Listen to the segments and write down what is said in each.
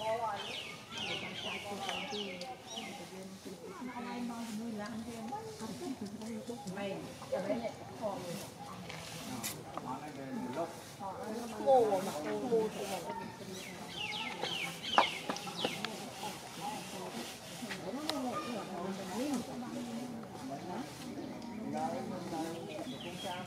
All right.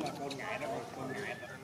mà con ngại đó con ngại đó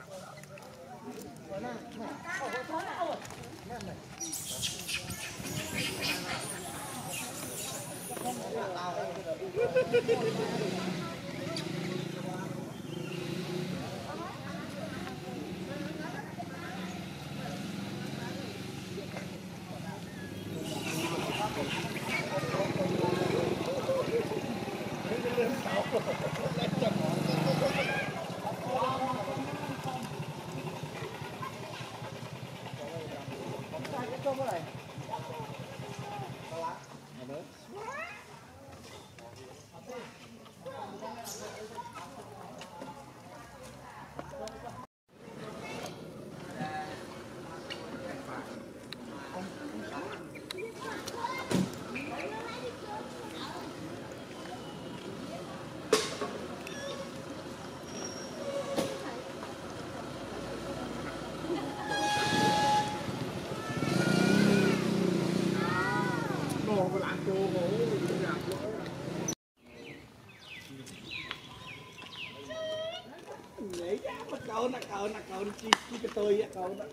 Vậy chứ, bắt cậu nè, cậu nè, cậu chi chi cái tôi á, cậu nè.